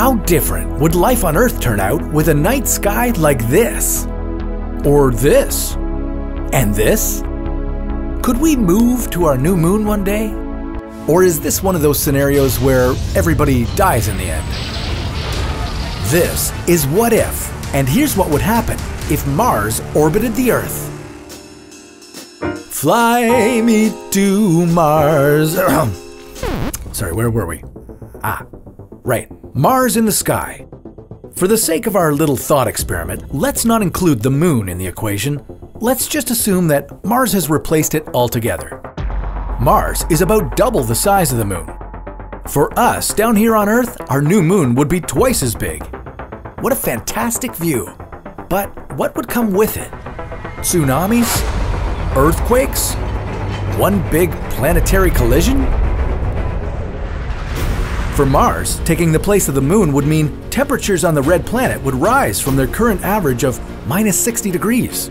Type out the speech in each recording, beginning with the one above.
How different would life on Earth turn out with a night sky like this? Or this? And this? Could we move to our new moon one day? Or is this one of those scenarios where everybody dies in the end? This is What If, and here's what would happen if Mars orbited the Earth. Fly me to Mars. Sorry, where were we? Ah, right. Mars in the sky. For the sake of our little thought experiment, let's not include the moon in the equation. Let's just assume that Mars has replaced it altogether. Mars is about double the size of the moon. For us, down here on Earth, our new moon would be twice as big. What a fantastic view! But what would come with it? Tsunamis? Earthquakes? One big planetary collision? For Mars, taking the place of the moon would mean temperatures on the red planet would rise from their current average of minus 60 degrees.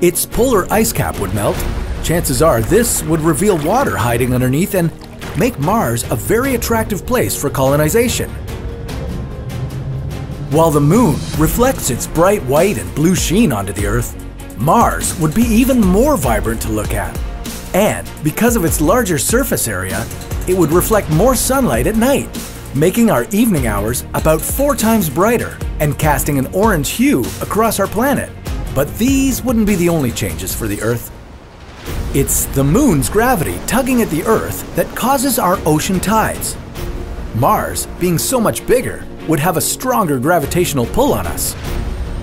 Its polar ice cap would melt. Chances are this would reveal water hiding underneath and make Mars a very attractive place for colonization. While the moon reflects its bright white and blue sheen onto the Earth, Mars would be even more vibrant to look at. And because of its larger surface area, it would reflect more sunlight at night, making our evening hours about four times brighter and casting an orange hue across our planet. But these wouldn't be the only changes for the Earth. It's the moon's gravity tugging at the Earth that causes our ocean tides. Mars, being so much bigger, would have a stronger gravitational pull on us.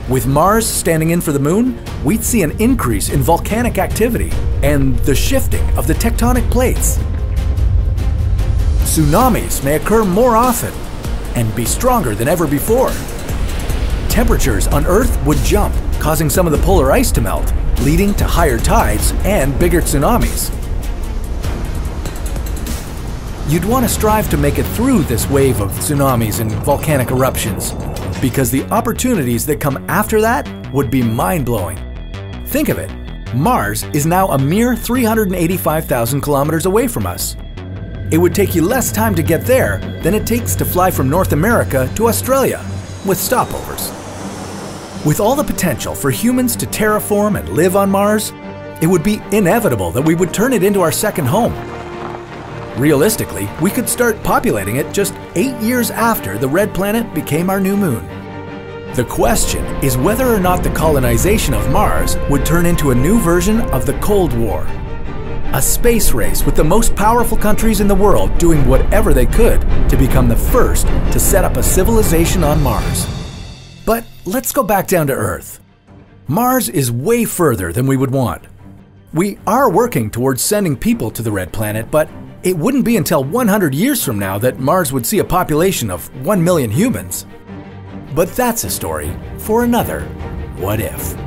With Mars standing in for the moon, we'd see an increase in volcanic activity and the shifting of the tectonic plates. Tsunamis may occur more often and be stronger than ever before. Temperatures on Earth would jump, causing some of the polar ice to melt, leading to higher tides and bigger tsunamis. You'd want to strive to make it through this wave of tsunamis and volcanic eruptions, because the opportunities that come after that would be mind blowing. Think of it Mars is now a mere 385,000 kilometers away from us. It would take you less time to get there than it takes to fly from North America to Australia, with stopovers. With all the potential for humans to terraform and live on Mars, it would be inevitable that we would turn it into our second home. Realistically, we could start populating it just eight years after the red planet became our new moon. The question is whether or not the colonization of Mars would turn into a new version of the Cold War. A space race with the most powerful countries in the world doing whatever they could to become the first to set up a civilization on Mars. But let's go back down to Earth. Mars is way further than we would want. We are working towards sending people to the red planet, but it wouldn't be until 100 years from now that Mars would see a population of 1 million humans. But that's a story for another What If.